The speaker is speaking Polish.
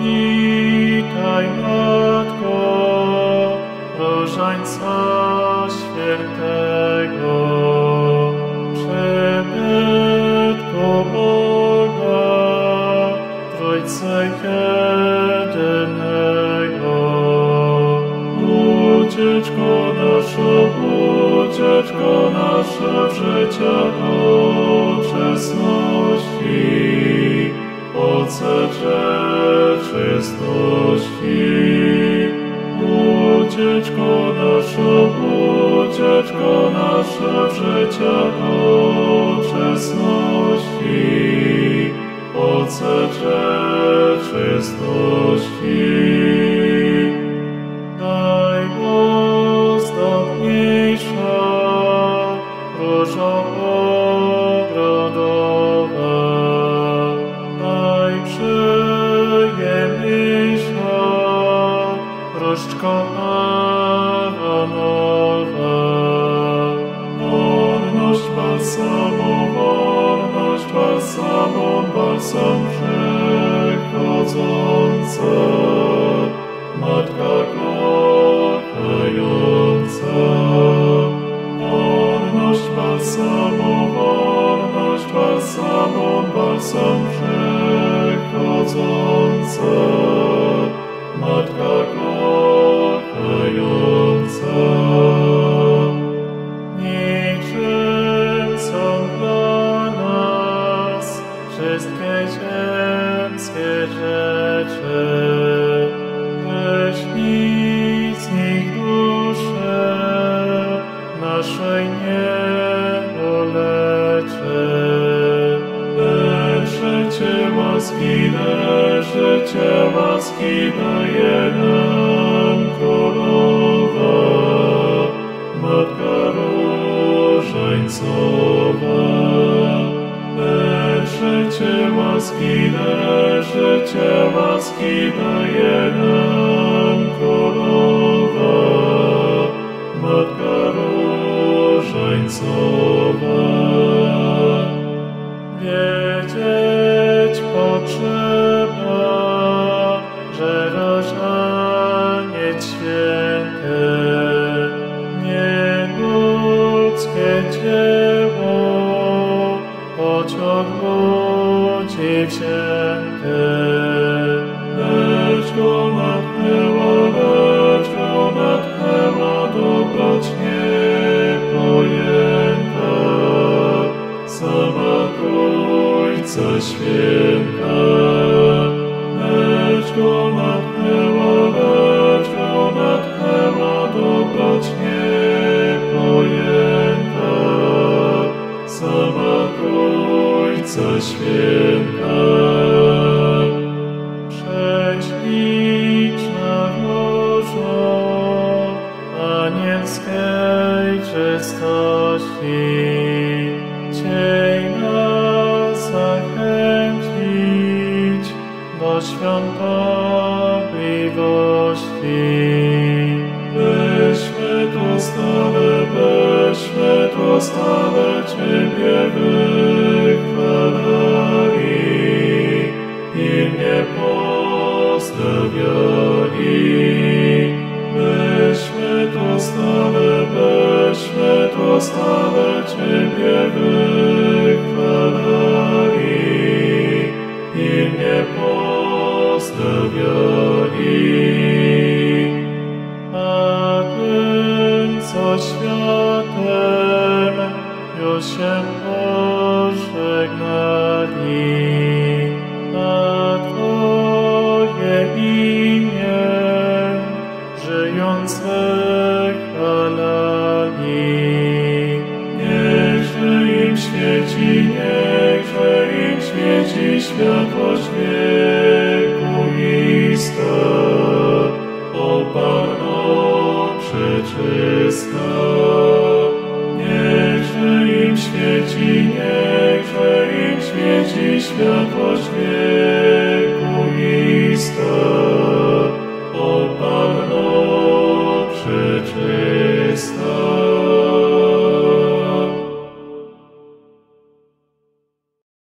witaj Matko Różańca Świętego, Przybytko Boga, Trójce Jedynego. Ucieczko naszą, ucieczko nasza w życia doczesności, ocecze czystości. Ucieczko nasza, ucieczko nasza życia doczesności, ocecze czystości. Balsam przechodząca, Matka kochająca. Niczym są dla nas wszystkie ziemskie rzeczy, życie łaski daje nam królowa, Matka Różańcowa. Lecz życie łaski, lecz życie łaski daje nam królowa, Matka Różańcowa. Ludzi wzięte. Lecz go natchnęła, lecz go natchnęła dobroć niepojęta, sama Trójca. Trójca Święta. Prześliczna różo anielskiej czystości, Cień nas zachęcić do świątobliwości. Byśmy to stale, byśmy to stale Ciebie wychwalali stale Ciebie wychwalali. A co światem już się pożegnali, a Twoje imię żyjąc wychwalali. Świeci